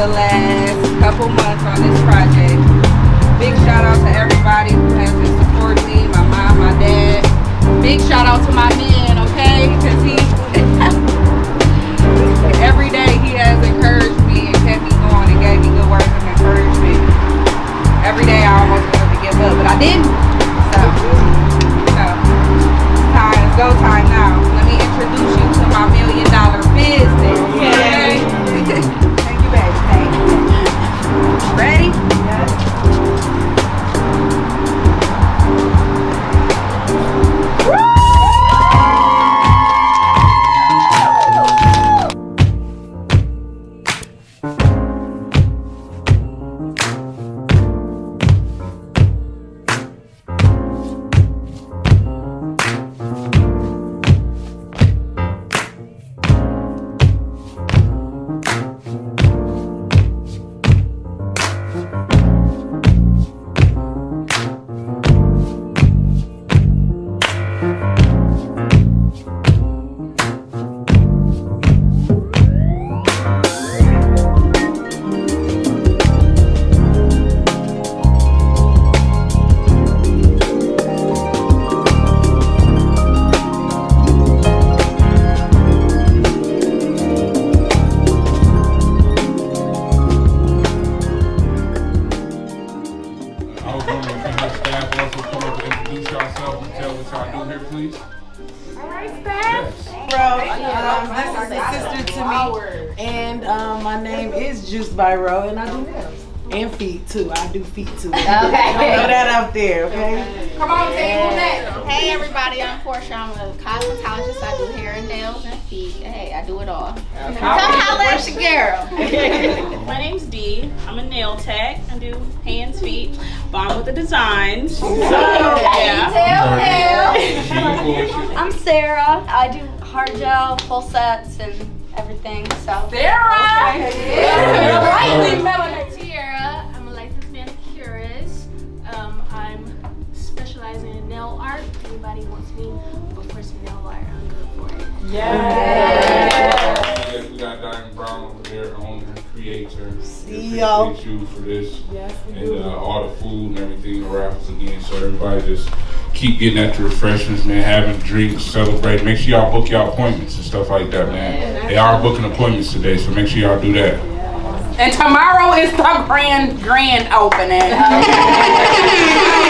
the last couple months on this project. Big shout out to everybody who has been supporting me, my mom, my dad. Big shout out to my man, okay? Because he, every day he has encouraged me and kept me going and gave me good words of encouragement. Every day I almost wanted to give up, but I didn't. those rooms. And staff also come over, introduce yourself, and tell us how do here, please. All right, staff. Bro, um, this is my sister to me, and um, my name is Juice Byro, and I do nails and feet too. I do feet too. Okay. Throw that out there, okay? Come on, table next. Hey everybody, I'm Portia. I'm a cosmetologist. I do hair and nails and feet. Hey, I do it all. Come holler at your girl. My name's nail tech. I do hands, feet, bomb with the designs. So, yeah. I'm Sarah. I do hard gel, full sets, and everything. So Sarah. Riley Tiara. I'm a licensed manicurist. Um, I'm specializing in nail art. If anybody wants me for some nail art, I'm good for it. Yes, over owner, creator. See We y'all. appreciate you for this. Yes, we and do. uh, all the food and everything, the raffles again. So everybody just keep getting at the refreshments, man. Having drinks, celebrate. Make sure y'all book y'all appointments and stuff like that, man. They are booking appointments today, so make sure y'all do that. And tomorrow is the grand grand opening.